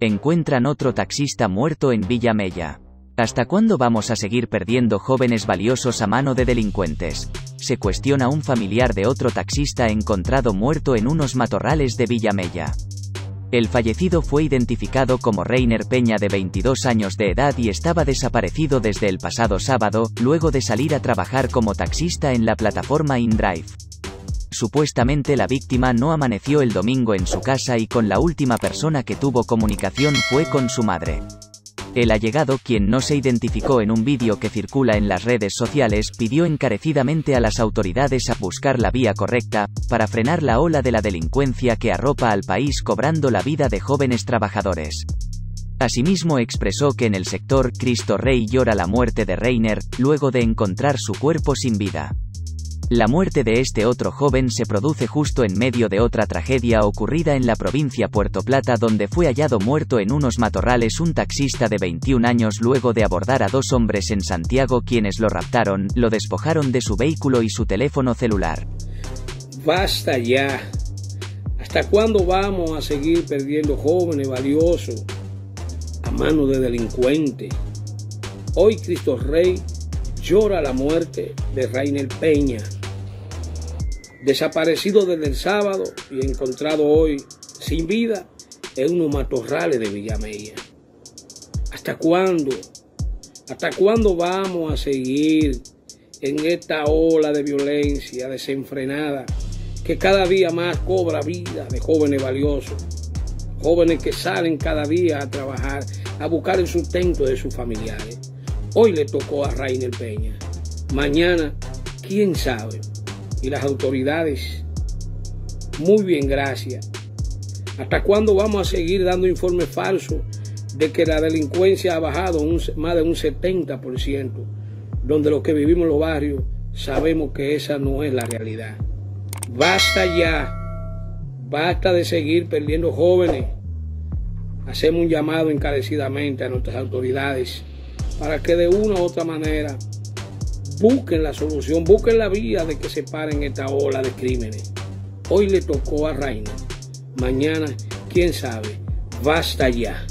Encuentran otro taxista muerto en Villa Mella. ¿Hasta cuándo vamos a seguir perdiendo jóvenes valiosos a mano de delincuentes? Se cuestiona un familiar de otro taxista encontrado muerto en unos matorrales de Villamella. El fallecido fue identificado como Reiner Peña de 22 años de edad y estaba desaparecido desde el pasado sábado, luego de salir a trabajar como taxista en la plataforma InDrive. Supuestamente la víctima no amaneció el domingo en su casa y con la última persona que tuvo comunicación fue con su madre. El allegado, quien no se identificó en un vídeo que circula en las redes sociales, pidió encarecidamente a las autoridades a buscar la vía correcta, para frenar la ola de la delincuencia que arropa al país cobrando la vida de jóvenes trabajadores. Asimismo expresó que en el sector Cristo Rey llora la muerte de Reiner, luego de encontrar su cuerpo sin vida. La muerte de este otro joven se produce justo en medio de otra tragedia ocurrida en la provincia Puerto Plata donde fue hallado muerto en unos matorrales un taxista de 21 años luego de abordar a dos hombres en Santiago quienes lo raptaron, lo despojaron de su vehículo y su teléfono celular. Basta ya. ¿Hasta cuándo vamos a seguir perdiendo jóvenes valiosos a manos de delincuentes? Hoy Cristo Rey llora la muerte de Rainer Peña, desaparecido desde el sábado y encontrado hoy sin vida en unos matorrales de Villamella. ¿Hasta cuándo? ¿Hasta cuándo vamos a seguir en esta ola de violencia desenfrenada que cada día más cobra vida de jóvenes valiosos? Jóvenes que salen cada día a trabajar, a buscar el sustento de sus familiares. Hoy le tocó a Rainer Peña. Mañana, quién sabe y las autoridades. Muy bien, gracias. ¿Hasta cuándo vamos a seguir dando informes falsos de que la delincuencia ha bajado un, más de un 70%, donde los que vivimos en los barrios sabemos que esa no es la realidad? Basta ya, basta de seguir perdiendo jóvenes. Hacemos un llamado encarecidamente a nuestras autoridades para que de una u otra manera busquen la solución, busquen la vía de que se paren esta ola de crímenes. Hoy le tocó a Reina, mañana, quién sabe, basta ya.